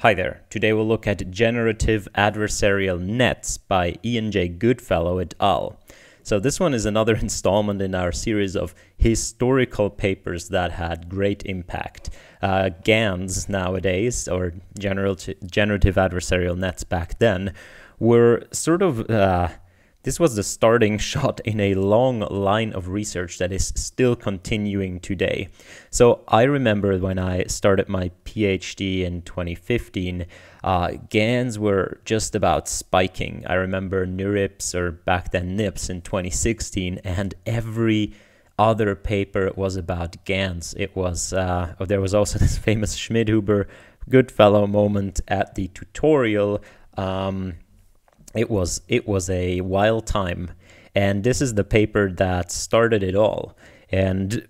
Hi there. Today we'll look at Generative Adversarial Nets by Ian J. Goodfellow et al. So this one is another installment in our series of historical papers that had great impact. Uh, GANs nowadays, or generative, generative adversarial nets back then, were sort of uh, this was the starting shot in a long line of research that is still continuing today. So I remember when I started my PhD in 2015, uh, GANs were just about spiking. I remember NeurIPS or back then NIPS in 2016, and every other paper was about GANs. It was uh, there was also this famous Schmidhuber Goodfellow moment at the tutorial. Um, it was it was a wild time and this is the paper that started it all and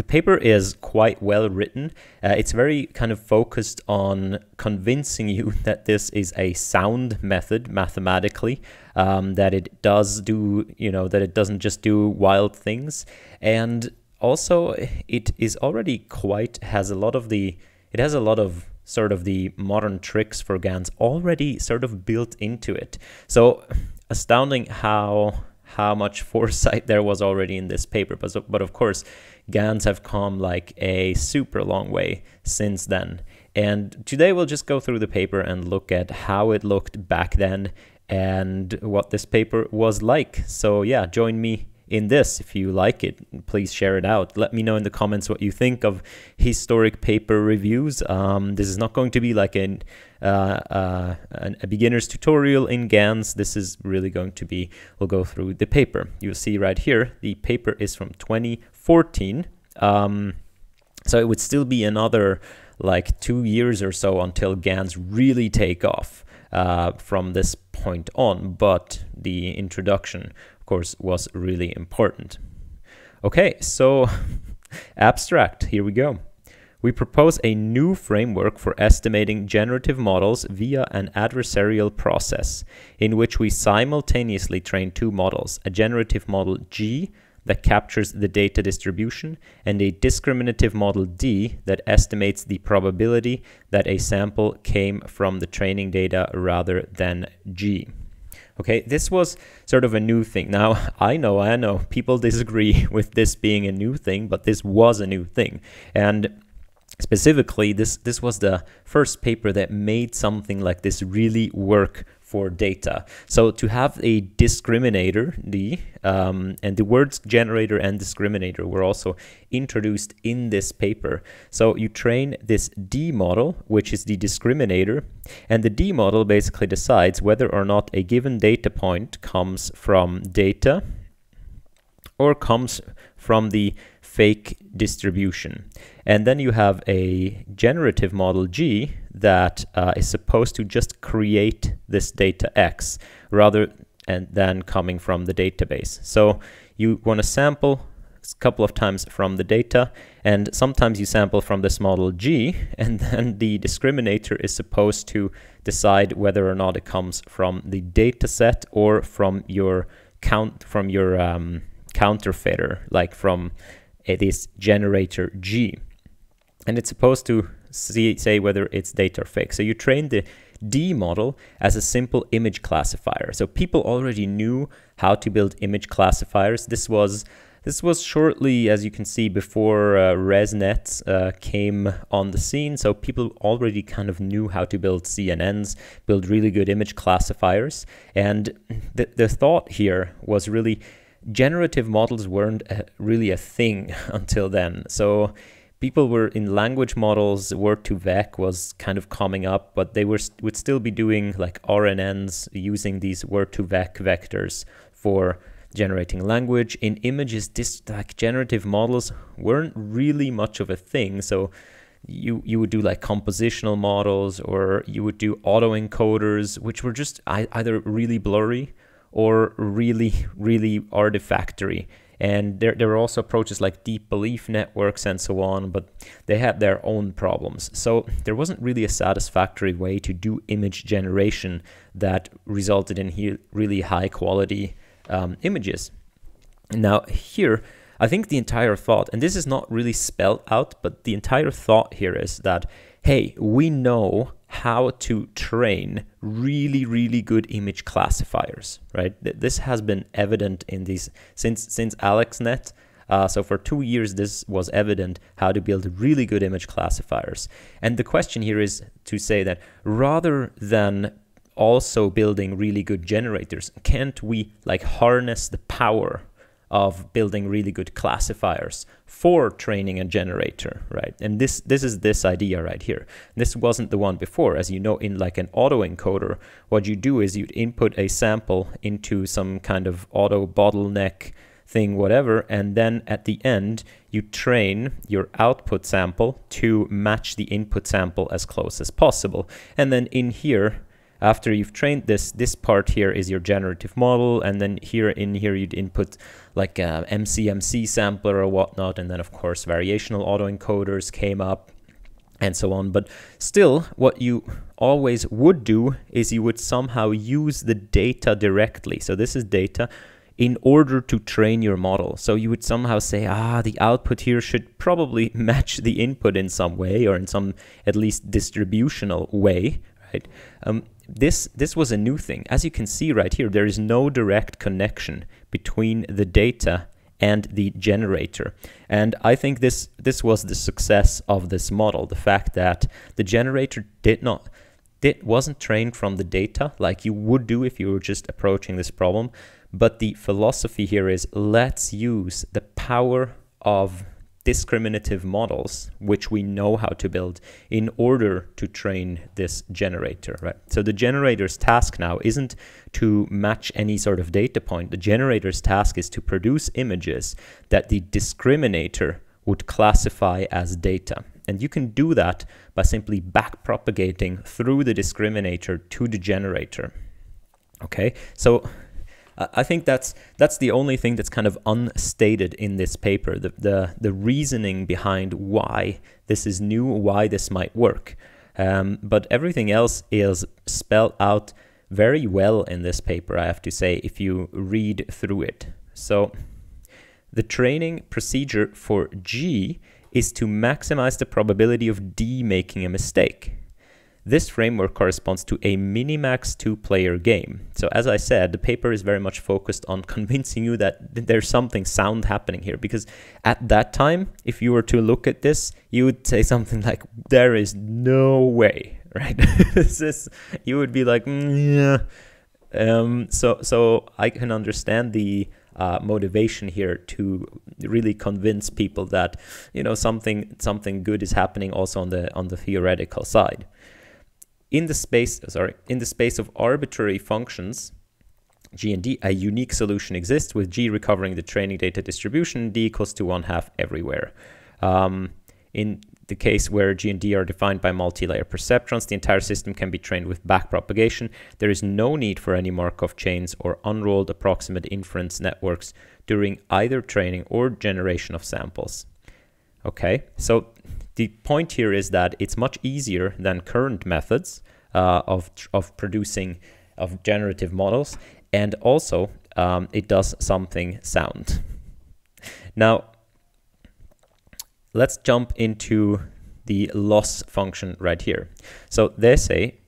the paper is quite well written. Uh, it's very kind of focused on convincing you that this is a sound method mathematically, um, that it does do, you know, that it doesn't just do wild things. And also, it is already quite, has a lot of the, it has a lot of sort of the modern tricks for GANs already sort of built into it. So astounding how how much foresight there was already in this paper. But, but of course, GANs have come like a super long way since then. And today we'll just go through the paper and look at how it looked back then and what this paper was like. So yeah, join me in this. If you like it, please share it out. Let me know in the comments what you think of historic paper reviews. Um, this is not going to be like an, uh, uh, a beginner's tutorial in GANs. This is really going to be, we'll go through the paper. You'll see right here, the paper is from 2014. Um, so it would still be another like two years or so until GANs really take off uh, from this point on, but the introduction course, was really important. Okay, so abstract, here we go. We propose a new framework for estimating generative models via an adversarial process, in which we simultaneously train two models, a generative model G that captures the data distribution and a discriminative model D that estimates the probability that a sample came from the training data rather than G. Okay, this was sort of a new thing. Now, I know, I know, people disagree with this being a new thing, but this was a new thing. And specifically, this, this was the first paper that made something like this really work for data. So to have a discriminator, the um, and the words generator and discriminator were also introduced in this paper. So you train this D model, which is the discriminator, and the D model basically decides whether or not a given data point comes from data or comes from the fake distribution. And then you have a generative model G that uh, is supposed to just create this data X rather and than coming from the database. So you want to sample a couple of times from the data and sometimes you sample from this model G and then the discriminator is supposed to decide whether or not it comes from the data set or from your count from your um, counterfeiter like from uh, this generator G and it's supposed to see, say whether it's data or fake. So you train the D model as a simple image classifier. So people already knew how to build image classifiers. This was this was shortly, as you can see, before uh, ResNet uh, came on the scene. So people already kind of knew how to build CNNs, build really good image classifiers. And the, the thought here was really generative models weren't a, really a thing until then. So people were in language models, word2vec was kind of coming up, but they were would still be doing like RNNs using these word2vec vectors for generating language. In images, this like generative models weren't really much of a thing. So you you would do like compositional models or you would do autoencoders, which were just either really blurry or really really artifactory and there, there were also approaches like deep belief networks and so on, but they had their own problems. So there wasn't really a satisfactory way to do image generation that resulted in he really high quality um, images. Now here, I think the entire thought, and this is not really spelled out, but the entire thought here is that, hey, we know how to train really, really good image classifiers, right? This has been evident in these since since AlexNet. Uh, so for two years, this was evident how to build really good image classifiers. And the question here is to say that rather than also building really good generators, can't we like harness the power of building really good classifiers for training a generator, right? And this this is this idea right here. This wasn't the one before. As you know, in like an autoencoder, what you do is you'd input a sample into some kind of auto bottleneck thing, whatever, and then at the end, you train your output sample to match the input sample as close as possible. And then in here, after you've trained this, this part here is your generative model, and then here in here you'd input like a MCMC sampler or whatnot, and then of course variational autoencoders came up and so on. But still, what you always would do is you would somehow use the data directly. So this is data in order to train your model. So you would somehow say, ah, the output here should probably match the input in some way or in some at least distributional way, right? Um, this this was a new thing. As you can see right here, there is no direct connection between the data and the generator. And I think this this was the success of this model, the fact that the generator did not it wasn't trained from the data like you would do if you were just approaching this problem, but the philosophy here is let's use the power of discriminative models, which we know how to build in order to train this generator, right? So the generator's task now isn't to match any sort of data point. The generator's task is to produce images that the discriminator would classify as data. And you can do that by simply backpropagating through the discriminator to the generator. Okay, so I think that's that's the only thing that's kind of unstated in this paper, the, the, the reasoning behind why this is new, why this might work. Um, but everything else is spelled out very well in this paper, I have to say, if you read through it. So the training procedure for G is to maximize the probability of D making a mistake. This framework corresponds to a minimax two-player game. So as I said, the paper is very much focused on convincing you that there's something sound happening here. Because at that time, if you were to look at this, you would say something like, there is no way, right? this is, you would be like, mm, yeah. Um, so, so I can understand the uh, motivation here to really convince people that you know something something good is happening also on the on the theoretical side in the space sorry in the space of arbitrary functions g and d a unique solution exists with g recovering the training data distribution d equals to one half everywhere um, in the case where G and D are defined by multi-layer perceptrons, the entire system can be trained with backpropagation. There is no need for any Markov chains or unrolled approximate inference networks during either training or generation of samples. Okay, so the point here is that it's much easier than current methods uh, of, of producing of generative models and also um, it does something sound. Now let's jump into the loss function right here. So they say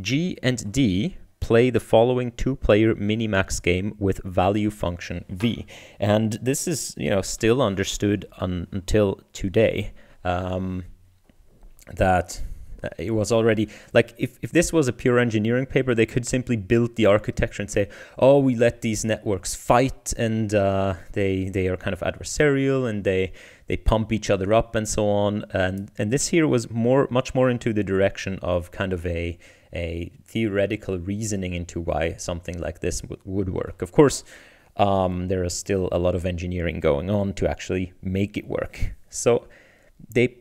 G and D play the following two-player minimax game with value function v. And this is, you know, still understood un until today um, that it was already like if, if this was a pure engineering paper they could simply build the architecture and say oh we let these networks fight and uh, they they are kind of adversarial and they they pump each other up and so on. And and this here was more much more into the direction of kind of a a theoretical reasoning into why something like this would work. Of course um, there is still a lot of engineering going on to actually make it work. So they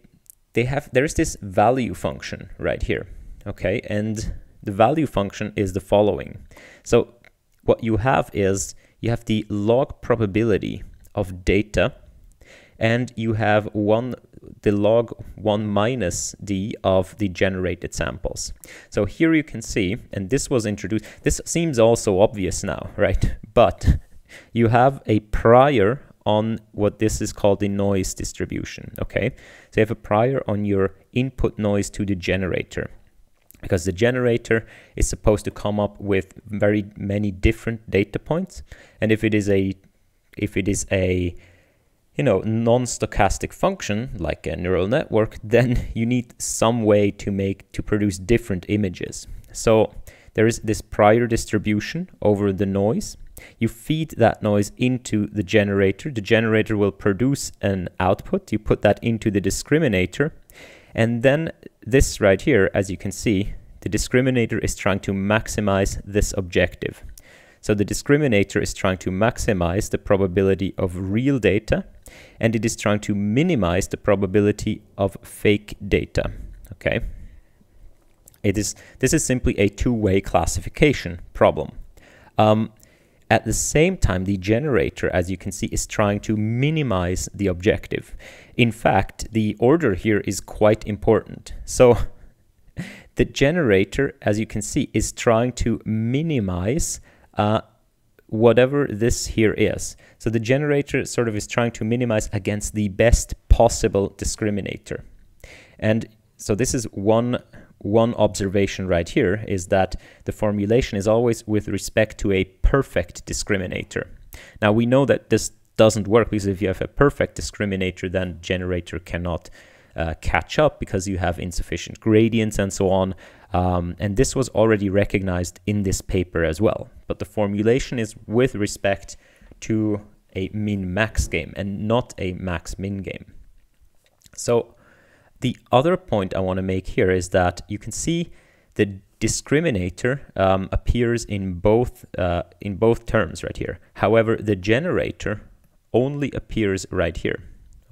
they have there is this value function right here okay and the value function is the following so what you have is you have the log probability of data and you have one the log 1 minus d of the generated samples. So here you can see, and this was introduced, this seems also obvious now, right? But you have a prior on what this is called the noise distribution, okay? So you have a prior on your input noise to the generator. because the generator is supposed to come up with very many different data points and if it is a if it is a you know non-stochastic function like a neural network then you need some way to make to produce different images so there is this prior distribution over the noise you feed that noise into the generator the generator will produce an output you put that into the discriminator and then this right here, as you can see, the discriminator is trying to maximize this objective. So the discriminator is trying to maximize the probability of real data, and it is trying to minimize the probability of fake data. Okay. It is, this is simply a two-way classification problem. Um, at the same time, the generator, as you can see, is trying to minimize the objective. In fact, the order here is quite important. So the generator, as you can see, is trying to minimize uh, whatever this here is. So the generator sort of is trying to minimize against the best possible discriminator. And so this is one one observation right here is that the formulation is always with respect to a perfect discriminator. Now we know that this doesn't work because if you have a perfect discriminator, then generator cannot uh, catch up because you have insufficient gradients and so on. Um, and this was already recognized in this paper as well. But the formulation is with respect to a min-max game and not a max-min game. So the other point I want to make here is that you can see the discriminator um, appears in both uh, in both terms right here. However, the generator only appears right here.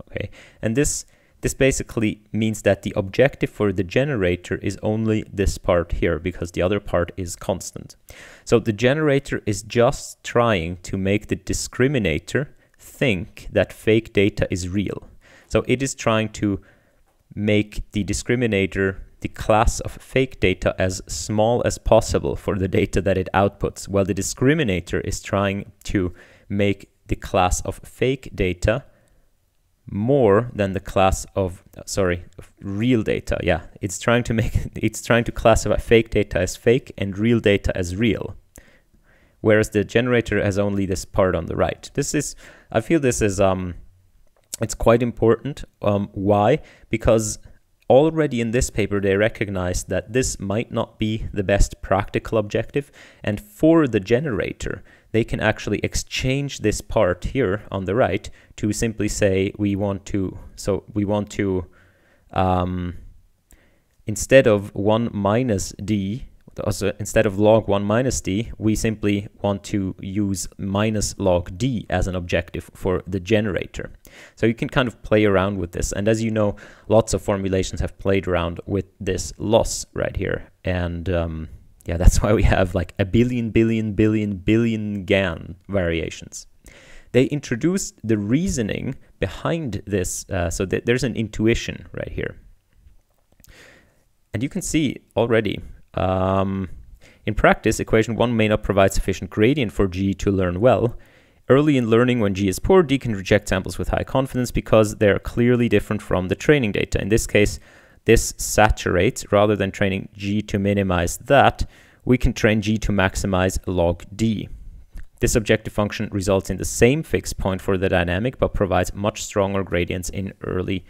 Okay, and this this basically means that the objective for the generator is only this part here because the other part is constant. So the generator is just trying to make the discriminator think that fake data is real. So it is trying to make the discriminator the class of fake data as small as possible for the data that it outputs, while the discriminator is trying to make the class of fake data more than the class of sorry real data. Yeah it's trying to make it's trying to classify fake data as fake and real data as real whereas the generator has only this part on the right. This is i feel this is um it's quite important. Um, why? Because already in this paper they recognize that this might not be the best practical objective and for the generator they can actually exchange this part here on the right to simply say we want to so we want to um, instead of 1 minus d also instead of log 1 minus d, we simply want to use minus log d as an objective for the generator. So you can kind of play around with this. And as you know, lots of formulations have played around with this loss right here. And um, yeah, that's why we have like a billion, billion, billion, billion GAN variations. They introduced the reasoning behind this, uh, so that there's an intuition right here. And you can see already um, in practice, equation 1 may not provide sufficient gradient for G to learn well. Early in learning, when G is poor, D can reject samples with high confidence because they are clearly different from the training data. In this case, this saturates rather than training G to minimize that. We can train G to maximize log D. This objective function results in the same fixed point for the dynamic, but provides much stronger gradients in early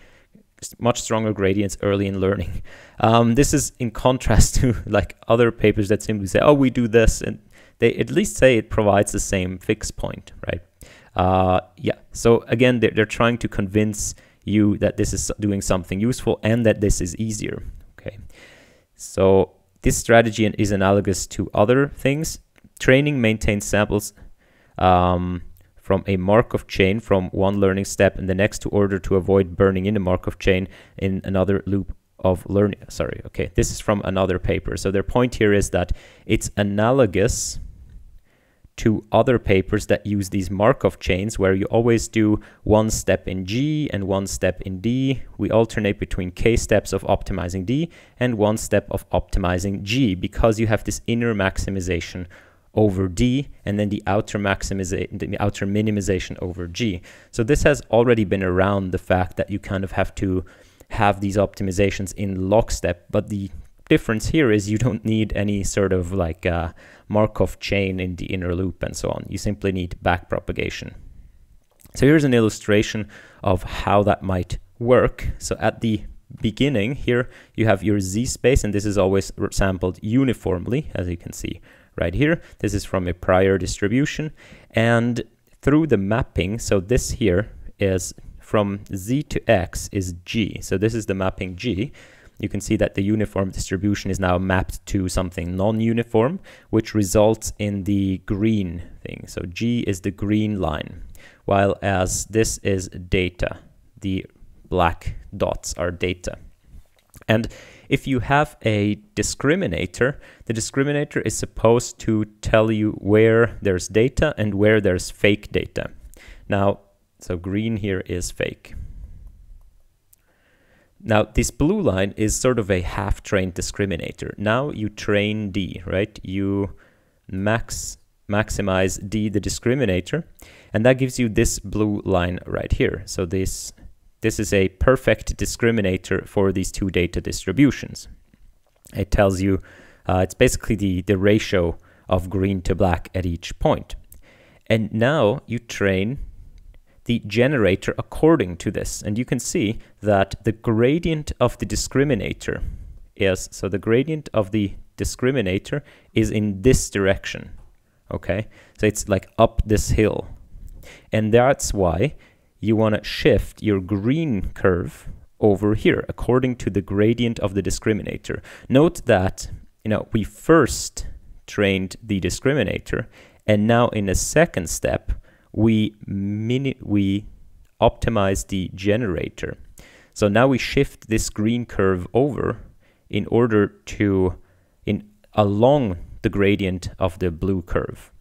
much stronger gradients early in learning. Um, this is in contrast to like other papers that simply say, oh, we do this, and they at least say it provides the same fixed point, right? Uh, yeah, so again, they're, they're trying to convince you that this is doing something useful and that this is easier, okay? So this strategy is analogous to other things. Training maintains samples um, from a Markov chain from one learning step in the next to order to avoid burning in the Markov chain in another loop of learning. Sorry, okay, this is from another paper. So their point here is that it's analogous to other papers that use these Markov chains where you always do one step in G and one step in D. We alternate between K steps of optimizing D and one step of optimizing G because you have this inner maximization over D and then the outer maximization, the outer minimization over G. So this has already been around the fact that you kind of have to have these optimizations in lockstep, but the difference here is you don't need any sort of like uh, Markov chain in the inner loop and so on. You simply need backpropagation. So here's an illustration of how that might work. So at the beginning here, you have your Z space, and this is always sampled uniformly, as you can see right here. This is from a prior distribution. And through the mapping, so this here is from Z to X is G. So this is the mapping G you can see that the uniform distribution is now mapped to something non-uniform, which results in the green thing. So G is the green line, while as this is data, the black dots are data. And if you have a discriminator, the discriminator is supposed to tell you where there's data and where there's fake data. Now, so green here is fake. Now, this blue line is sort of a half-trained discriminator. Now you train D, right? You max maximize D, the discriminator, and that gives you this blue line right here. So this, this is a perfect discriminator for these two data distributions. It tells you, uh, it's basically the, the ratio of green to black at each point. And now you train the generator according to this. And you can see that the gradient of the discriminator is, so the gradient of the discriminator is in this direction. Okay, so it's like up this hill. And that's why you want to shift your green curve over here according to the gradient of the discriminator. Note that, you know, we first trained the discriminator and now in a second step, we mini we optimize the generator. So now we shift this green curve over in order to in along the gradient of the blue curve.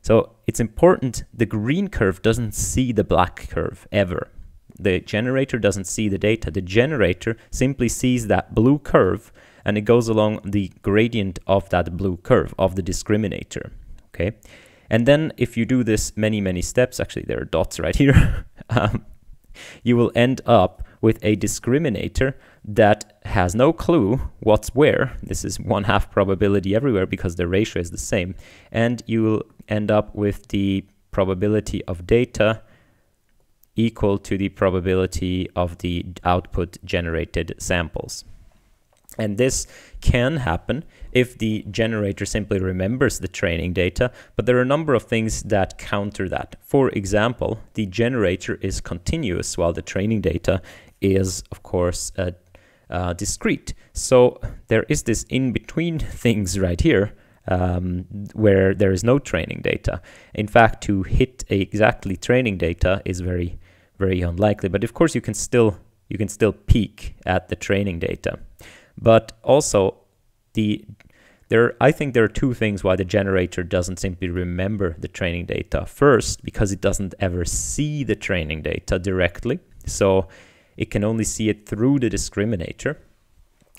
So it's important the green curve doesn't see the black curve ever. The generator doesn't see the data. The generator simply sees that blue curve and it goes along the gradient of that blue curve of the discriminator. Okay. And then if you do this many, many steps, actually there are dots right here, um, you will end up with a discriminator that has no clue what's where. This is one half probability everywhere because the ratio is the same. And you will end up with the probability of data equal to the probability of the output generated samples. And this can happen if the generator simply remembers the training data, but there are a number of things that counter that. For example, the generator is continuous while the training data is, of course, uh, uh, discrete. So there is this in-between things right here um, where there is no training data. In fact, to hit exactly training data is very, very unlikely. But of course, you can still you can still peek at the training data. But also, the there I think there are two things why the generator doesn't simply remember the training data. First, because it doesn't ever see the training data directly, so it can only see it through the discriminator.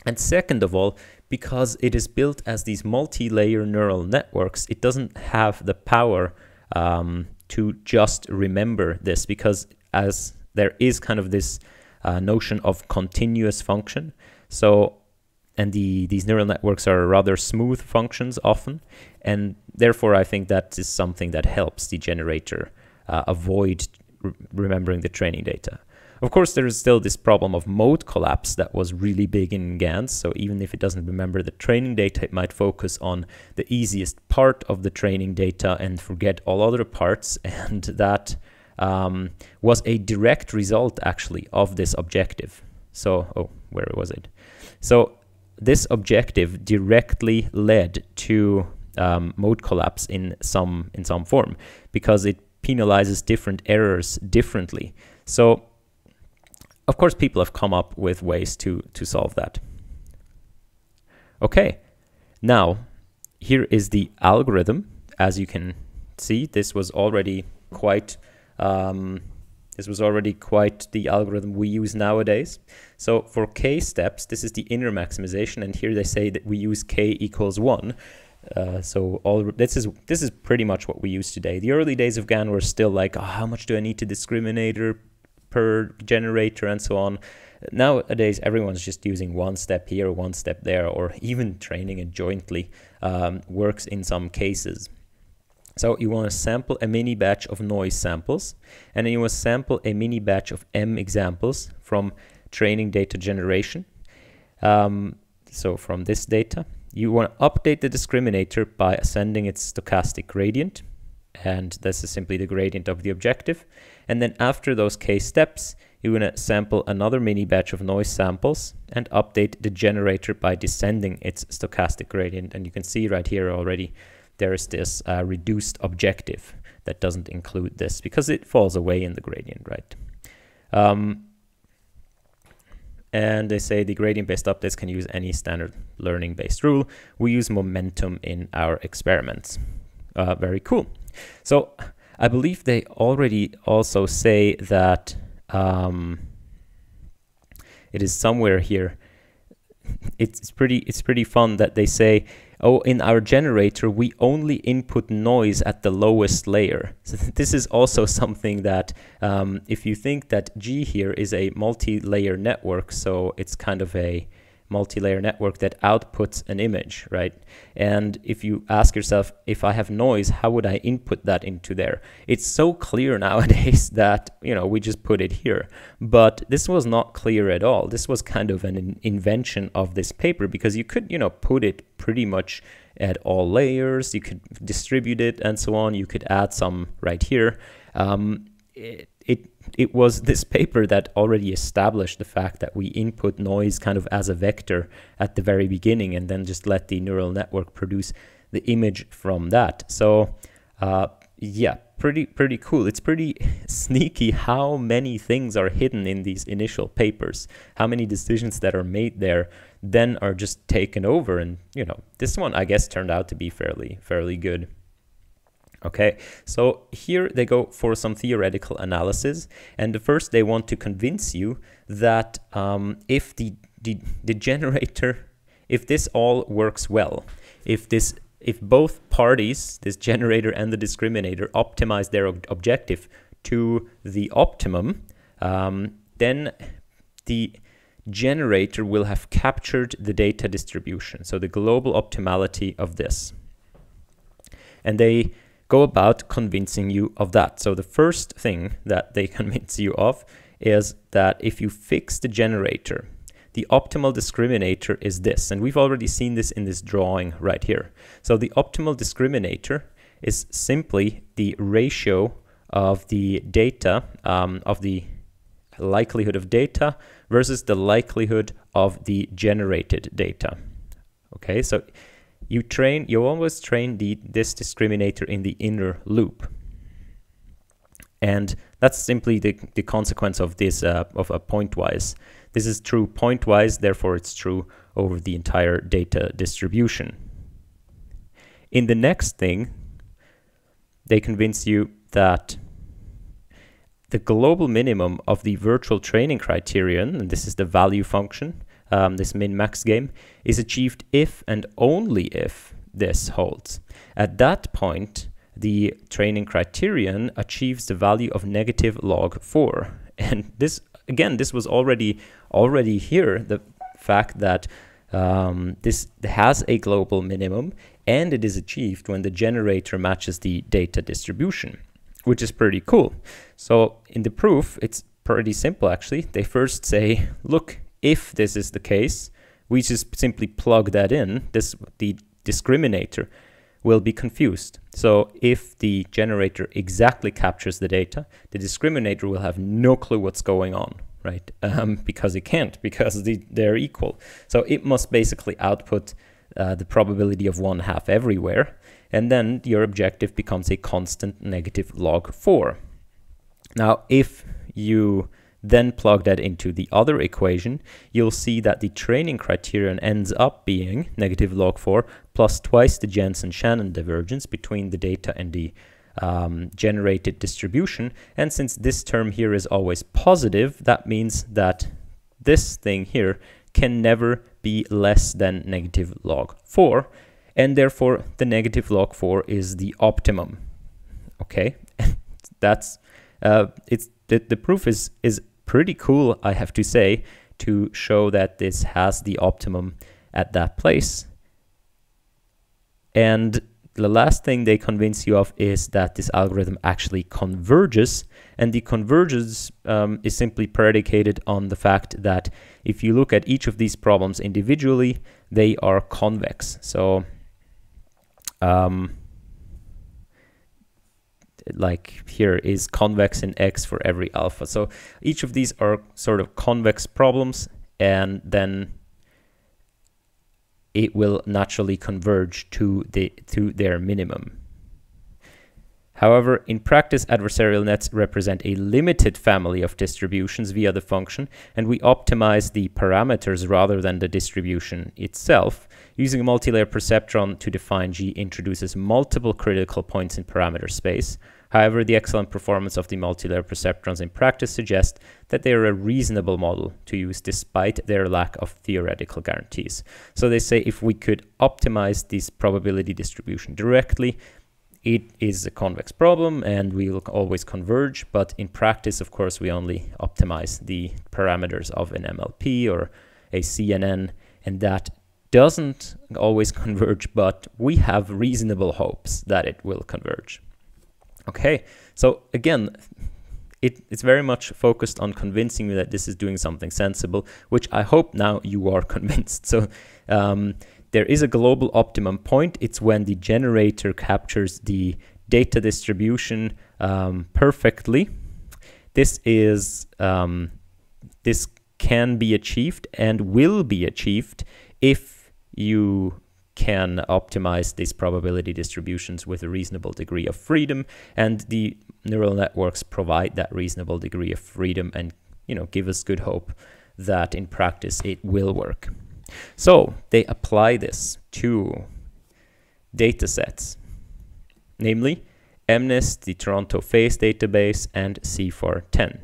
And second of all, because it is built as these multi-layer neural networks, it doesn't have the power um, to just remember this because as there is kind of this uh, notion of continuous function. So and the these neural networks are rather smooth functions often, and therefore I think that is something that helps the generator uh, avoid re remembering the training data. Of course, there is still this problem of mode collapse that was really big in GANs. So even if it doesn't remember the training data, it might focus on the easiest part of the training data and forget all other parts. And that um, was a direct result, actually, of this objective. So, oh, where was it? So this objective directly led to um, mode collapse in some in some form because it penalizes different errors differently. So of course people have come up with ways to to solve that. Okay, now here is the algorithm. As you can see, this was already quite um, this was already quite the algorithm we use nowadays. So for k steps, this is the inner maximization, and here they say that we use k equals 1. Uh, so all this is this is pretty much what we use today. The early days of GAN were still like, oh, how much do I need to discriminator per generator and so on. nowadays everyone's just using one step here, one step there, or even training it jointly um, works in some cases. So you want to sample a mini batch of noise samples, and then you want to sample a mini batch of M examples from training data generation. Um, so from this data, you want to update the discriminator by ascending its stochastic gradient, and this is simply the gradient of the objective. And then after those k steps, you're going to sample another mini batch of noise samples and update the generator by descending its stochastic gradient. And you can see right here already there is this uh, reduced objective that doesn't include this because it falls away in the gradient, right? Um, and they say the gradient-based updates can use any standard learning-based rule. We use momentum in our experiments. Uh, very cool. So I believe they already also say that um, it is somewhere here. It's pretty. It's pretty fun that they say oh, in our generator, we only input noise at the lowest layer. So this is also something that um, if you think that G here is a multi-layer network, so it's kind of a multi-layer network that outputs an image, right? And if you ask yourself, if I have noise, how would I input that into there? It's so clear nowadays that, you know, we just put it here. But this was not clear at all. This was kind of an invention of this paper because you could, you know, put it pretty much at all layers. You could distribute it and so on. You could add some right here. Um, it, it was this paper that already established the fact that we input noise kind of as a vector at the very beginning and then just let the neural network produce the image from that. So uh, yeah, pretty pretty cool. It's pretty sneaky how many things are hidden in these initial papers. How many decisions that are made there then are just taken over and you know, this one I guess turned out to be fairly fairly good. Okay, so here they go for some theoretical analysis. And the first they want to convince you that um, if the, the, the generator, if this all works well, if this if both parties, this generator and the discriminator, optimize their ob objective to the optimum, um, then the generator will have captured the data distribution, so the global optimality of this. And they go about convincing you of that. So the first thing that they convince you of is that if you fix the generator, the optimal discriminator is this. And we've already seen this in this drawing right here. So the optimal discriminator is simply the ratio of the data, um, of the likelihood of data versus the likelihood of the generated data. Okay, so you train you always train the this discriminator in the inner loop. And that's simply the, the consequence of this uh, of a pointwise. This is true pointwise therefore it's true over the entire data distribution. In the next thing they convince you that the global minimum of the virtual training criterion and this is the value function um, this min-max game, is achieved if and only if this holds. At that point, the training criterion achieves the value of negative log 4. And this, again, this was already already here, the fact that um, this has a global minimum and it is achieved when the generator matches the data distribution, which is pretty cool. So in the proof, it's pretty simple actually. They first say, look, if this is the case, we just simply plug that in. This the discriminator will be confused. So if the generator exactly captures the data, the discriminator will have no clue what's going on, right? Um, because it can't, because the, they're equal. So it must basically output uh, the probability of one half everywhere, and then your objective becomes a constant negative log 4. Now, if you then plug that into the other equation, you'll see that the training criterion ends up being negative log 4 plus twice the Jensen-Shannon divergence between the data and the um, generated distribution. And since this term here is always positive, that means that this thing here can never be less than negative log 4. And therefore, the negative log 4 is the optimum. Okay, that's uh, it's the, the proof is is pretty cool, I have to say, to show that this has the optimum at that place. And the last thing they convince you of is that this algorithm actually converges. And the convergence um, is simply predicated on the fact that if you look at each of these problems individually, they are convex. So, um, like here is convex in X for every alpha. So each of these are sort of convex problems and then it will naturally converge to, the, to their minimum. However, in practice, adversarial nets represent a limited family of distributions via the function, and we optimize the parameters rather than the distribution itself. Using a multilayer perceptron to define G introduces multiple critical points in parameter space. However, the excellent performance of the multilayer perceptrons in practice suggests that they are a reasonable model to use despite their lack of theoretical guarantees. So they say if we could optimize this probability distribution directly, it is a convex problem and we will always converge, but in practice, of course, we only optimize the parameters of an MLP or a CNN, and that doesn't always converge, but we have reasonable hopes that it will converge. Okay, so again, it, it's very much focused on convincing me that this is doing something sensible, which I hope now you are convinced. So um, there is a global optimum point. It's when the generator captures the data distribution um, perfectly. This is um, this can be achieved and will be achieved if you can optimize these probability distributions with a reasonable degree of freedom and the neural networks provide that reasonable degree of freedom and you know give us good hope that in practice it will work so they apply this to data sets namely MNIST, the Toronto Face database, and CIFAR10.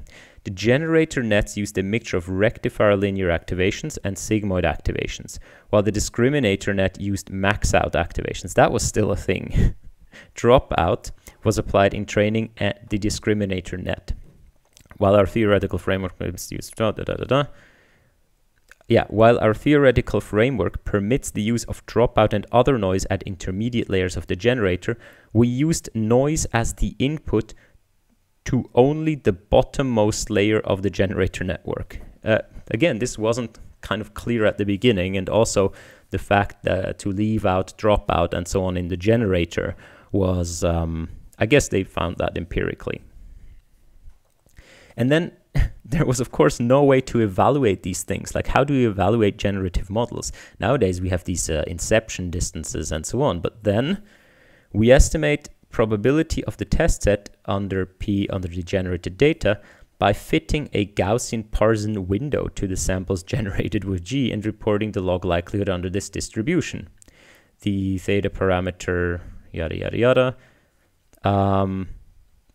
The generator nets used a mixture of rectifier linear activations and sigmoid activations, while the discriminator net used maxout activations. That was still a thing. Dropout was applied in training at the discriminator net, while our theoretical framework was used da, da, da, da, da. Yeah, while our theoretical framework permits the use of dropout and other noise at intermediate layers of the generator, we used noise as the input to only the bottommost layer of the generator network. Uh, again, this wasn't kind of clear at the beginning, and also the fact that to leave out dropout and so on in the generator was, um, I guess they found that empirically. And then there was, of course, no way to evaluate these things. Like, how do you evaluate generative models? Nowadays, we have these uh, inception distances and so on, but then we estimate probability of the test set under P under the generated data by fitting a Gaussian Parzen window to the samples generated with G and reporting the log likelihood under this distribution. The theta parameter, yada, yada, yada. Um,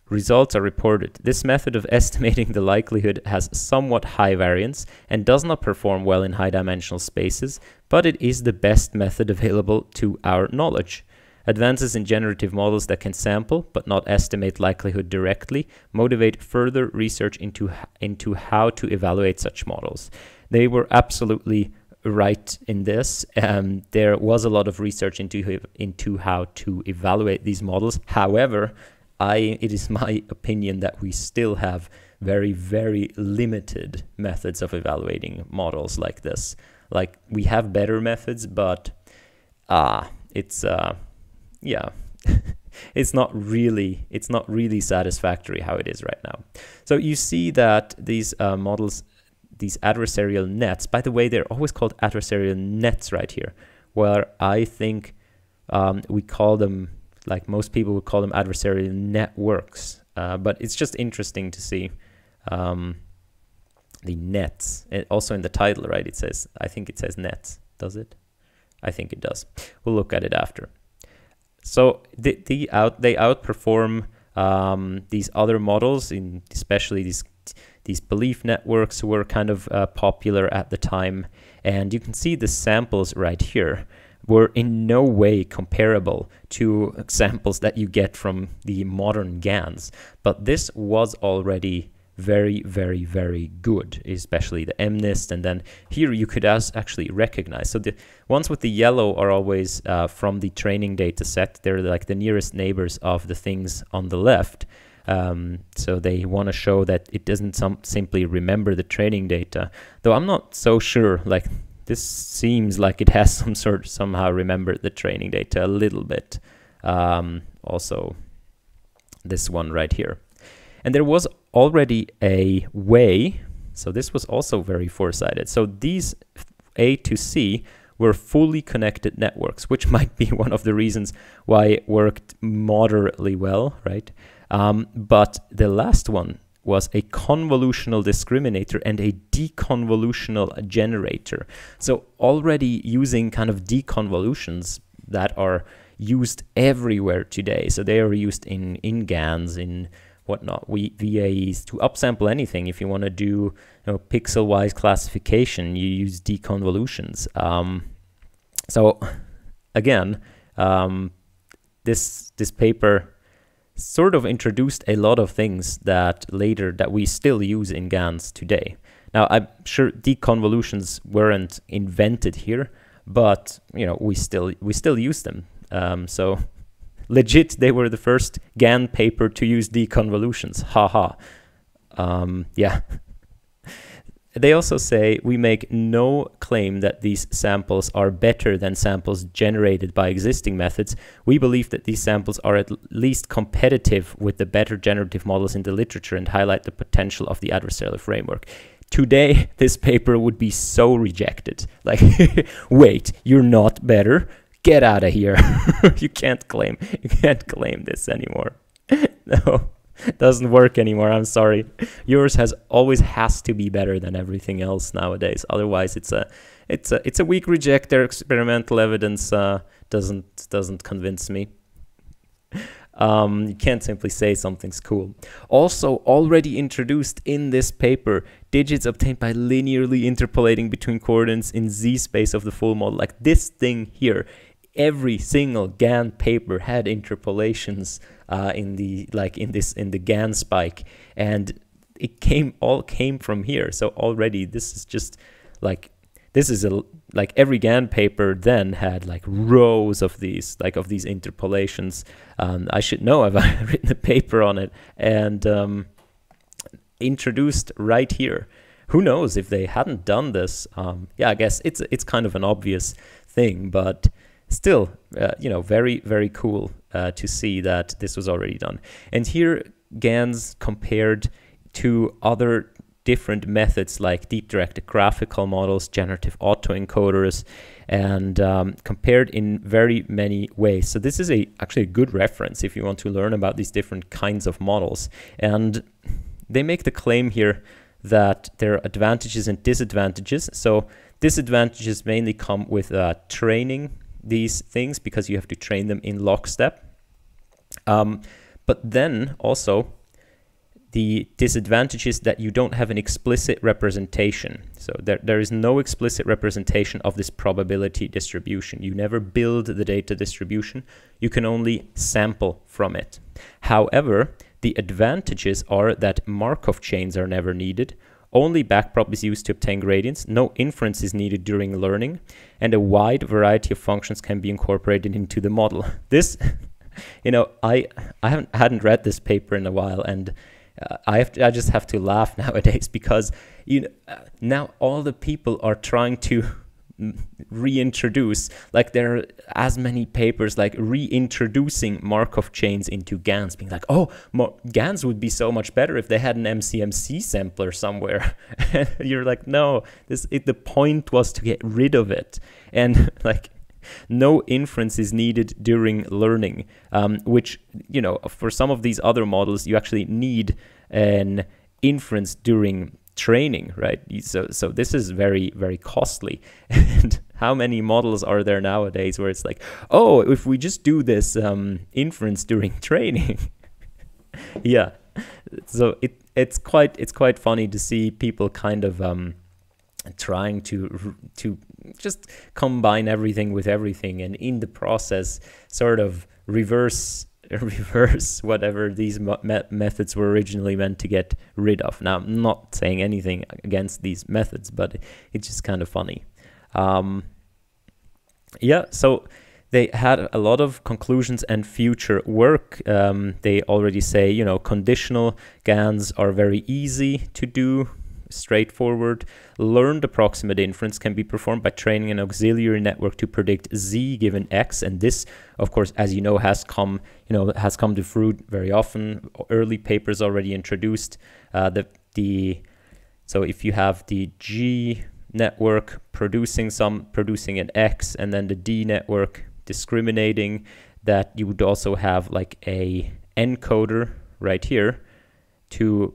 results are reported. This method of estimating the likelihood has somewhat high variance and does not perform well in high dimensional spaces, but it is the best method available to our knowledge. Advances in generative models that can sample but not estimate likelihood directly motivate further research into, into how to evaluate such models. They were absolutely right in this. Um, there was a lot of research into, into how to evaluate these models. However, I, it is my opinion that we still have very, very limited methods of evaluating models like this. Like we have better methods, but ah, uh, it's uh, yeah, it's not really it's not really satisfactory how it is right now. So you see that these uh, models, these adversarial nets. By the way, they're always called adversarial nets right here, where I think um, we call them like most people would call them adversarial networks. Uh, but it's just interesting to see um, the nets. It also in the title, right? It says I think it says nets. Does it? I think it does. We'll look at it after. So the, the out they outperform um, these other models, in especially these these belief networks were kind of uh, popular at the time, and you can see the samples right here were in no way comparable to examples that you get from the modern GANs. But this was already very, very, very good, especially the MNIST. And then here you could as actually recognize. So the ones with the yellow are always uh, from the training data set. They're like the nearest neighbors of the things on the left. Um, so they want to show that it doesn't simply remember the training data. Though I'm not so sure. Like this seems like it has some sort somehow remembered the training data a little bit. Um, also, this one right here. And there was already a way, so this was also very foresighted. So these A to C were fully connected networks, which might be one of the reasons why it worked moderately well, right? Um, but the last one was a convolutional discriminator and a deconvolutional generator. So already using kind of deconvolutions that are used everywhere today. So they are used in, in GANs, in whatnot, we, VAEs, to upsample anything. If you want to do you know, pixel-wise classification, you use deconvolutions. Um, so again, um, this this paper sort of introduced a lot of things that later that we still use in GANs today. Now I'm sure deconvolutions weren't invented here, but you know we still we still use them. Um, so legit, they were the first GAN paper to use deconvolutions. Haha. Um, yeah. They also say we make no claim that these samples are better than samples generated by existing methods. We believe that these samples are at least competitive with the better generative models in the literature and highlight the potential of the adversarial framework. Today, this paper would be so rejected. Like, wait, you're not better? Get out of here. you can't claim, you can't claim this anymore. no. doesn't work anymore. I'm sorry. Yours has always has to be better than everything else nowadays. Otherwise, it's a it's a it's a weak rejecter. Experimental evidence uh, doesn't doesn't convince me. Um, you can't simply say something's cool. Also, already introduced in this paper, digits obtained by linearly interpolating between coordinates in z space of the full model. Like this thing here, every single GAN paper had interpolations uh, in the like in this in the GAN spike, and it came all came from here. So already this is just like this is a like every GAN paper then had like rows of these like of these interpolations. Um, I should know I've written a paper on it and um, introduced right here. Who knows if they hadn't done this? Um, yeah, I guess it's it's kind of an obvious thing, but still, uh, you know, very, very cool uh, to see that this was already done. And here, GANs compared to other different methods like deep directed graphical models, generative autoencoders, and um, compared in very many ways. So this is a actually a good reference if you want to learn about these different kinds of models. And they make the claim here that there are advantages and disadvantages. So disadvantages mainly come with uh, training these things because you have to train them in lockstep. Um, but then also the disadvantage is that you don't have an explicit representation. So there, there is no explicit representation of this probability distribution. You never build the data distribution. You can only sample from it. However, the advantages are that Markov chains are never needed, only backprop is used to obtain gradients, no inference is needed during learning, and a wide variety of functions can be incorporated into the model. This, you know, I I haven't hadn't read this paper in a while, and uh, I have to, I just have to laugh nowadays because you know uh, now all the people are trying to reintroduce like there are as many papers like reintroducing markov chains into gans being like oh gans would be so much better if they had an mcmc sampler somewhere. You're like no this it, the point was to get rid of it. And like no inference is needed during learning um, which you know for some of these other models you actually need an inference during training, right? So, so this is very, very costly. and how many models are there nowadays where it's like, oh, if we just do this um, inference during training, yeah. So it it's quite it's quite funny to see people kind of um, trying to to just combine everything with everything, and in the process, sort of reverse reverse whatever these me methods were originally meant to get rid of. Now, I'm not saying anything against these methods, but it's just kind of funny. Um, yeah, so they had a lot of conclusions and future work. Um, they already say, you know, conditional GANs are very easy to do straightforward. Learned approximate inference can be performed by training an auxiliary network to predict z given x, and this, of course, as you know, has come you know has come to fruit very often. Early papers already introduced uh, the the so if you have the g network producing some producing an x, and then the d network discriminating, that you would also have like a encoder right here to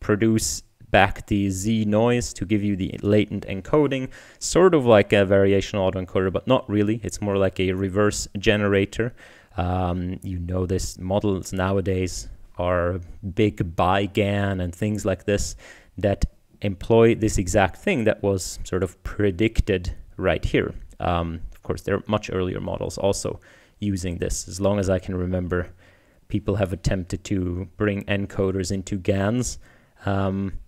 produce back the Z noise to give you the latent encoding, sort of like a variational autoencoder, but not really. It's more like a reverse generator. Um, you know this models nowadays are BigBiGAN and things like this that employ this exact thing that was sort of predicted right here. Um, of course, there are much earlier models also using this. As long as I can remember, people have attempted to bring encoders into GANs. Um,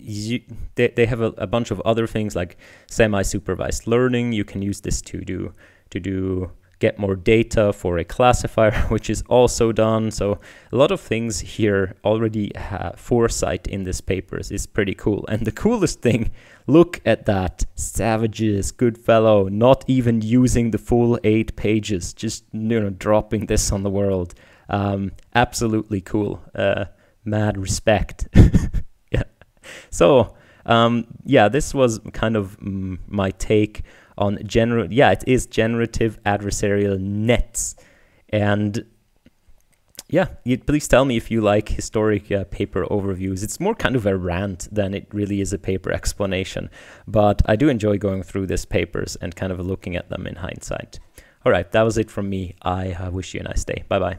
you, they, they have a, a bunch of other things like semi-supervised learning. You can use this to do to do get more data for a classifier, which is also done. So a lot of things here already foresight in this papers is pretty cool. And the coolest thing, look at that. Savages, Goodfellow, not even using the full eight pages, just you know dropping this on the world. Um, absolutely cool. Uh, mad respect. So um, yeah, this was kind of mm, my take on general. Yeah, it is generative adversarial nets, and yeah, you, please tell me if you like historic uh, paper overviews. It's more kind of a rant than it really is a paper explanation, but I do enjoy going through these papers and kind of looking at them in hindsight. All right, that was it from me. I uh, wish you a nice day. Bye bye.